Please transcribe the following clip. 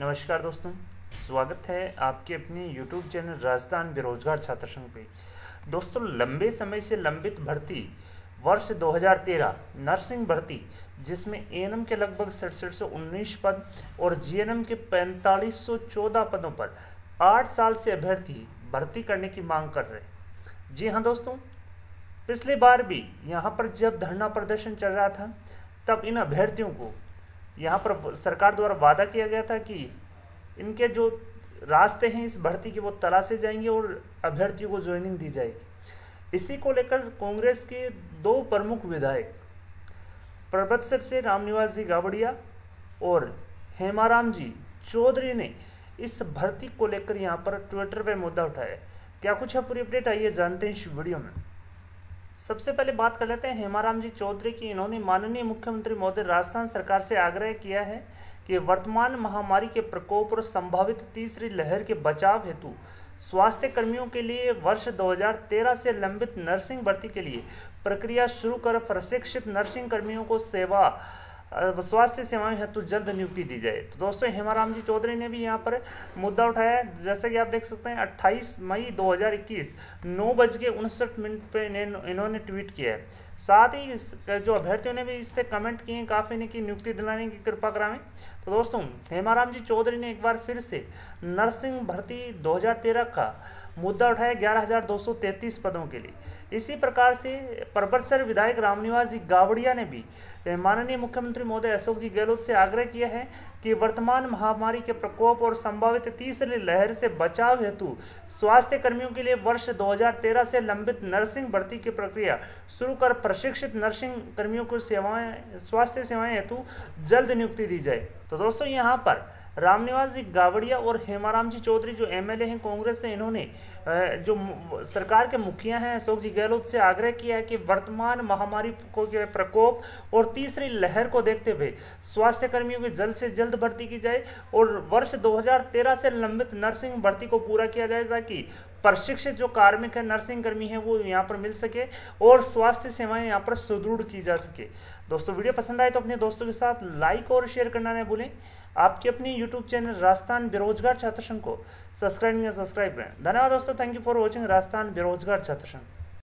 नमस्कार दोस्तों, स्वागत है आपके अपने YouTube चैनल राजस्थान बेरोजगार छात्र संघ पे। दोस्तों, लंबे समय से लंबित भर्ती, वर्ष 2013 नर्सिंग भर्ती, जिसमें एएनएम के लगभग सड़सठ सौ उन्नीस पद और जीएनएम के पैंतालीस सौ चौदह पदों पर आठ साल से अभ्यर्थी भर्ती करने की मांग कर रहे जी हाँ दोस्तों, पिछली बार भी यहाँ पर जब धरना प्रदर्शन चल रहा था, तब इन अभ्यर्थियों को यहाँ पर सरकार द्वारा वादा किया गया था कि इनके जो रास्ते हैं इस भर्ती के, वो तलाशे जाएँगे और अभ्यर्थियों को ज्वाइनिंग दी जाएगी। इसी को लेकर कांग्रेस के दो प्रमुख विधायक पर्वतसर से रामनिवास जी गावड़िया और हेमाराम जी चौधरी ने इस भर्ती को लेकर यहाँ पर ट्विटर पर मुद्दा उठाया। क्या कुछ है पूरी अपडेट? आइए जानते हैं इस वीडियो में। सबसे पहले बात कर लेते हैं हेमाराम जी चौधरी की। इन्होंने माननीय मुख्यमंत्री महोदय राजस्थान सरकार से आग्रह किया है कि वर्तमान महामारी के प्रकोप और संभावित तीसरी लहर के बचाव हेतु स्वास्थ्य कर्मियों के लिए वर्ष 2013 से लंबित नर्सिंग भर्ती के लिए प्रक्रिया शुरू कर प्रशिक्षित नर्सिंग कर्मियों को सेवा स्वास्थ्य सेवाएँ हेतु जल्द नियुक्ति दी जाए। तो दोस्तों, हेमाराम जी चौधरी ने भी यहाँ पर मुद्दा उठाया। जैसे कि आप देख सकते हैं 28 मई 2021 नौ बज के उनसठ मिनट पर इन्होंने ट्वीट किया है। साथ ही जो अभ्यर्थियों ने भी इस पर कमेंट किए काफ़ी ने की नियुक्ति दिलाने की कृपा करावें। तो दोस्तों, हेमाराम जी चौधरी ने एक बार फिर से नर्सिंग भर्ती दो हज़ार तेरह का मुद्दा उठाया ग्यारह पदों के लिए। इसी प्रकार से परबतसर विधायक रामनिवास जी गावड़िया ने भी माननीय मुख्यमंत्री महोदय अशोक जी गहलोत से आग्रह किया है कि वर्तमान महामारी के प्रकोप और संभावित तीसरी लहर से बचाव हेतु स्वास्थ्य कर्मियों के लिए वर्ष 2013 से लंबित नर्सिंग भर्ती की प्रक्रिया शुरू कर प्रशिक्षित नर्सिंग कर्मियों को सेवाएँ, स्वास्थ्य सेवाएँ हेतु जल्द नियुक्ति दी जाए। तो दोस्तों, यहाँ पर रामनिवास जी गावड़िया और हेमाराम जी चौधरी जो एमएलए हैं कांग्रेस से, इन्होंने जो सरकार के मुखिया हैं अशोक जी गहलोत से आग्रह किया है कि वर्तमान महामारी को के प्रकोप और तीसरी लहर को देखते हुए स्वास्थ्य कर्मियों की जल्द से जल्द भर्ती की जाए और वर्ष 2013 से लंबित नर्सिंग भर्ती को पूरा किया जाए ताकि प्रशिक्षित जो कार्मिक है, नर्सिंग कर्मी है, वो यहाँ पर मिल सके और स्वास्थ्य सेवाएँ यहाँ पर सुदृढ़ की जा सके। दोस्तों, वीडियो पसंद आए तो अपने दोस्तों के साथ लाइक और शेयर करना नहीं भूलें। आपके अपने यूट्यूब चैनल राजस्थान बेरोजगार छात्र संघ को सब्सक्राइब या सब्सक्राइब करें। धन्यवाद दोस्तों thank you for watching Rajasthan बेरोजगार छात्र संघ।